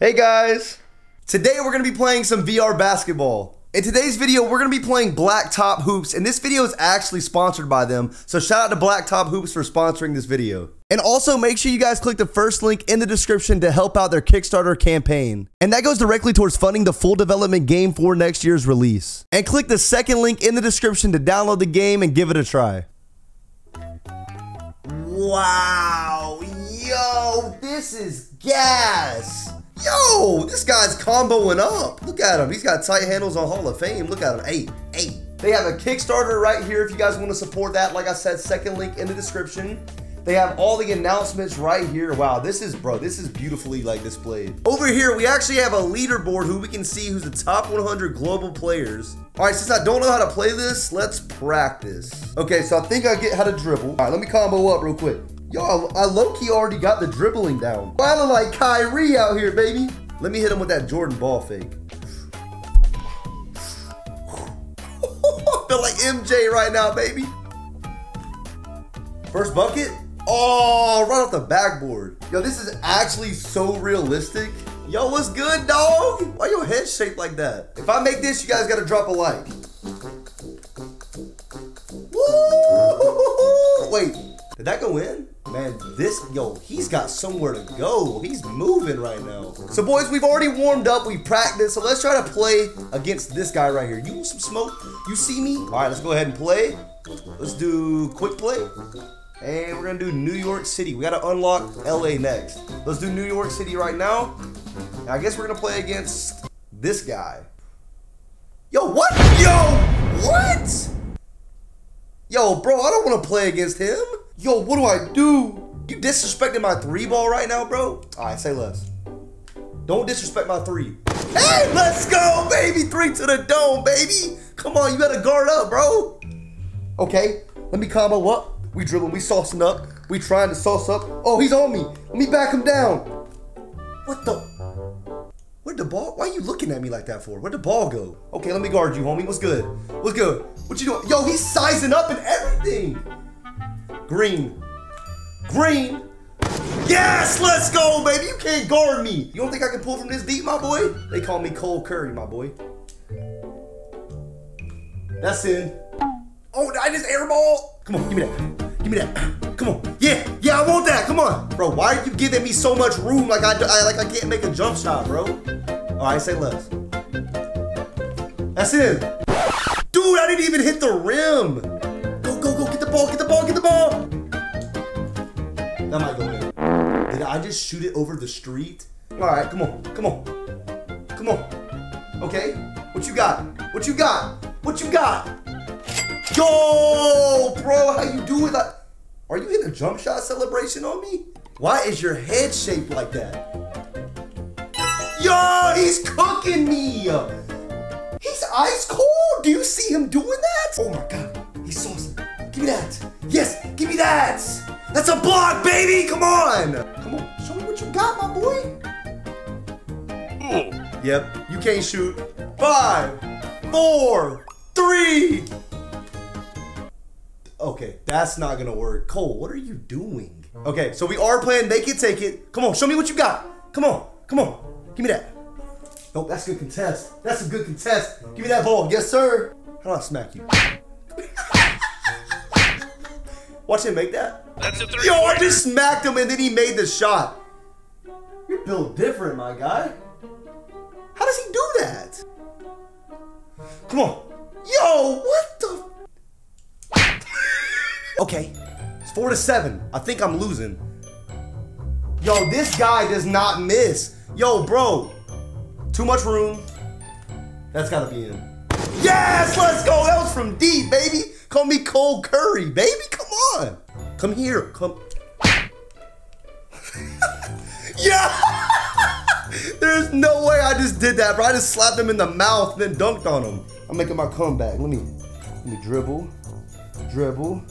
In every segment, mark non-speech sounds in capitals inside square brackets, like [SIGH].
Hey guys! Today we're going to be playing some VR basketball. In today's video, we're going to be playing Blacktop Hoops, and this video is actually sponsored by them, so shout out to Blacktop Hoops for sponsoring this video. And also make sure you guys click the first link in the description to help out their Kickstarter campaign. And that goes directly towards funding the full development game for next year's release. And click the second link in the description to download the game and give it a try. Wow! Yo, this is gas! Yo, this guy's comboing up. Look at him. He's got tight handles on Hall of Fame. Look at him. Hey, hey. They have a Kickstarter right here if you guys want to support that. Like I said, second link in the description. They have all the announcements right here. Wow, this is, bro, this is beautifully like displayed. Over here, we actually have a leaderboard who we can see who's the top 100 global players. All right, since I don't know how to play this, let's practice. Okay, so I think I get how to dribble. All right, let me combo up real quick. Yo, I, low-key already got the dribbling down. I like Kyrie out here, baby. Let me hit him with that Jordan ball fake. I [LAUGHS] feel like MJ right now, baby. First bucket. Oh, right off the backboard. Yo, this is actually so realistic. Yo, what's good, dog? Why your head shaped like that? If I make this, you guys gotta drop a like. Woo! [LAUGHS] Wait, did that go in? Man, this, yo, he's got somewhere to go. He's moving right now. So, boys, we've already warmed up. We've practiced. So, let's try to play against this guy right here. You want some smoke? You see me? All right, let's go ahead and play. Let's do quick play. And we're going to do New York City. We got to unlock LA next. Let's do New York City right now. And I guess we're going to play against this guy. Yo, what? Yo, what? Yo, bro, I don't want to play against him. Yo, what do I do? You disrespecting my three ball right now, bro? All right, say less. Don't disrespect my three. Hey, let's go, baby. Three to the dome, baby. Come on, you gotta guard up, bro. Okay, let me combo up. We dribbling, we saucing up. We trying to sauce up. Oh, he's on me. Let me back him down. What the? Where'd the ball? Why are you looking at me like that for? Where'd the ball go? Okay, let me guard you, homie. What's good? What's good? What you doing? Yo, he's sizing up and everything. Green. Green. Yes, let's go, baby. You can't guard me. You don't think I can pull from this deep, my boy? They call me Cole Curry, my boy. That's in. Oh, I just airball. Come on, give me that. Give me that. Come on. Yeah, yeah, I want that. Come on. Bro, why are you giving me so much room like I, I like I can't make a jump shot, bro? All right, say less. That's in. Dude, I didn't even hit the rim. Go, go, go, get the ball, get the ball, get the ball. That might go in. Did I just shoot it over the street? All right, come on, come on, come on. Okay, what you got? What you got? What you got? Yo, bro, how you doing? Are you hitting a jump shot celebration on me? Why is your head shaped like that? Yo, he's cooking me. He's ice cold. Do you see him doing that? Oh my God, he's saucing. Give me that. Yes, give me that. That's a block, baby. Come on. Come on, show me what you got, my boy. Hmm. Yep, you can't shoot. Five, four, three. Okay, that's not gonna work. Cole, what are you doing? Okay, so we are playing Make It Take It. Come on, show me what you got. Come on, come on. Give me that. Nope, that's a good contest. That's a good contest. Give me that ball. Yes, sir. How do I smack you? Watch him make that. That's a three. Yo, I just smacked him and then he made the shot. You're built different, my guy. How does he do that? Come on. Yo, what the? [LAUGHS] okay, it's four to seven. I think I'm losing. Yo, this guy does not miss. Yo, bro, too much room. That's gotta be in. Yes, let's go. That was from deep, baby. Call me Cole Curry, baby. Come on. Come here. Come. [LAUGHS] yeah. [LAUGHS] There's no way I just did that, bro. I just slapped him in the mouth then dunked on him. I'm making my comeback. Let me, let me dribble, dribble,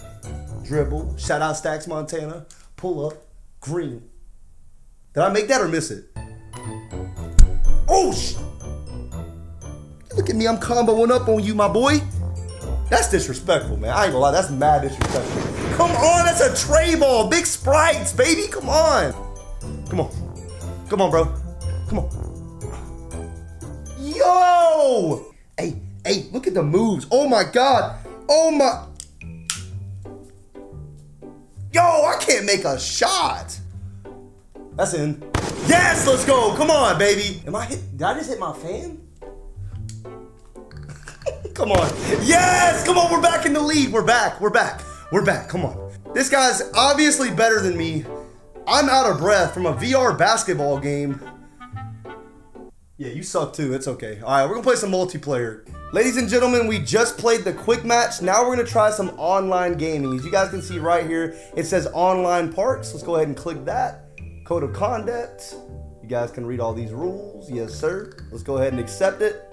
dribble. Shout out Stacks Montana. Pull up, green. Did I make that or miss it? Oh, sh Look at me, I'm comboing up on you, my boy. That's disrespectful, man. I ain't gonna lie, that's mad disrespectful. Come on, that's a tray ball. Big sprites, baby. Come on. Come on. Come on, bro. Come on. Yo! Hey, hey, look at the moves. Oh my God. Oh my. Yo, I can't make a shot. That's in. Yes, let's go. Come on, baby. Am I hit? Did I just hit my fan? Come on. Yes, come on. We're back in the lead. We're back. We're back. We're back. Come on. This guy's obviously better than me. I'm out of breath from a VR basketball game. Yeah, you suck too. It's okay. All right, we're gonna play some multiplayer. Ladies and gentlemen, we just played the quick match. Now we're gonna try some online gaming. As you guys can see right here, it says online parks. Let's go ahead and click that. Code of conduct. You guys can read all these rules. Yes, sir. Let's go ahead and accept it.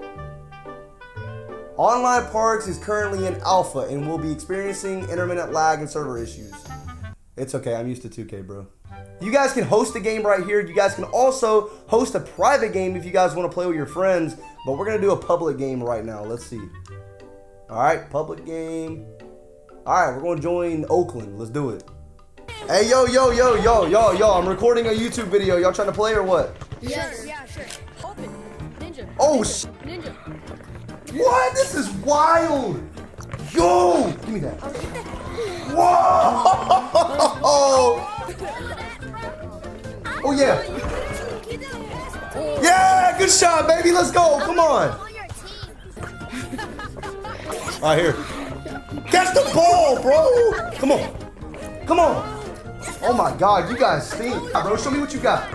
Online Parks is currently in alpha and will be experiencing intermittent lag and server issues. It's okay, I'm used to 2K, bro. You guys can host a game right here. You guys can also host a private game if you guys want to play with your friends. But we're going to do a public game right now. Let's see. All right, public game. All right, we're going to join Oakland. Let's do it. Hey, yo, yo, yo, yo, yo, yo. I'm recording a YouTube video. Y'all trying to play or what? Yes. Yeah, sure. Open. Ninja. Oh, Ninja. sh Ninja. What? This is wild. Yo, give me that. Whoa! Oh, yeah. Yeah, good shot, baby. Let's go. Come on. All right, here. Catch the ball, bro. Come on. Come on. Oh my God, you guys stink. Bro, show me what you got.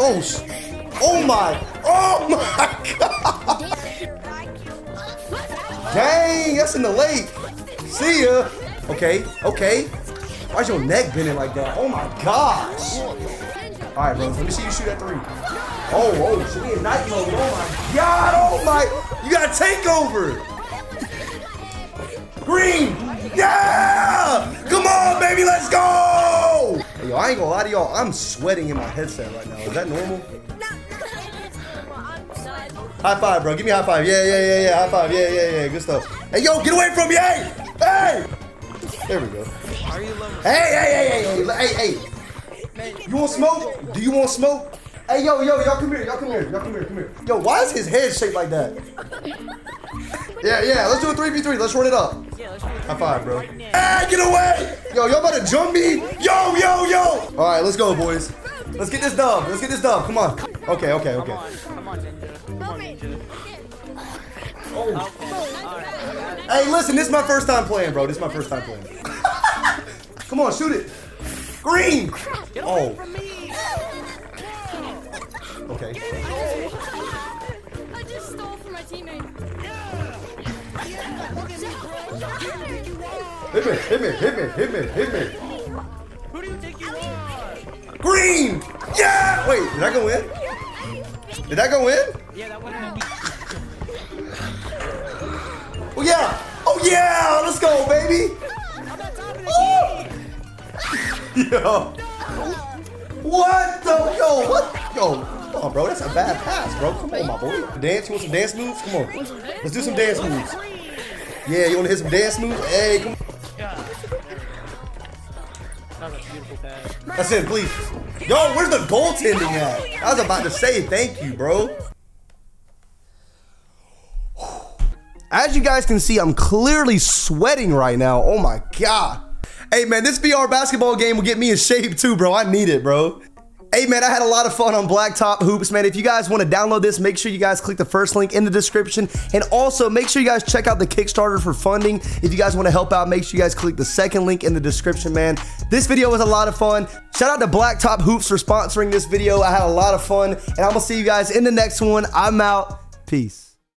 Oh, oh my, oh my Dang, that's in the lake. See ya. Okay, okay. Why's your neck bending like that? Oh my gosh. All right, bro, let me see you shoot at three. Oh, oh, she in night mode. Oh my God, oh my. You got a takeover. Green! Yeah! Come on, baby, let's go! Yo, I ain't gonna lie to y'all, I'm sweating in my headset right now. Is that normal? High five, bro. Give me high five. Yeah, yeah, yeah, yeah. High five. Yeah, yeah, yeah. Good stuff. Hey, yo, get away from me. Hey! Hey! There we go. Hey, hey, hey, hey, hey, hey, hey. You want smoke? Do you want smoke? Hey, yo, yo, y'all come here. Y'all come here. Y'all come here. Come here. Yo, why is his head shaped like that? Yeah, yeah. Let's do a 3v3. Let's run it up. High five, bro. Hey, get away! Yo, y'all about to jump me? Yo, yo, yo! All right, let's go, boys. Let's get this dub. Let's get this dub. Come on. Okay, okay, okay. Hey, listen, this is my first time playing, bro. This is my first time playing. [LAUGHS] Come on, shoot it. Green. Oh, okay. I just stole from my teammate. Hit me, hit me, hit me, hit me, hit me. Who do you think you are? Green. Yeah. Wait, did I go in? Did I go in? Yeah, that one had Oh yeah. Oh yeah. Let's go, baby. [LAUGHS] Yo. What the yo? What? Yo, come on, bro. That's a bad pass, bro. Come on, my boy. Dance. You want some dance moves? Come on. Let's do some dance moves. Yeah, you want to hit some dance moves? Hey, come. Pass. That's it, please. Yo, where's the goaltending at? I was about to say thank you, bro. As you guys can see, I'm clearly sweating right now. Oh my god. Hey man, this VR basketball game will get me in shape too, bro. I need it, bro. Hey man, I had a lot of fun on Blacktop Hoops, man. If you guys want to download this, make sure you guys click the first link in the description. And also, make sure you guys check out the Kickstarter for funding. If you guys want to help out, make sure you guys click the second link in the description, man. This video was a lot of fun. Shout out to Blacktop Hoops for sponsoring this video. I had a lot of fun. And I'm going to see you guys in the next one. I'm out. Peace.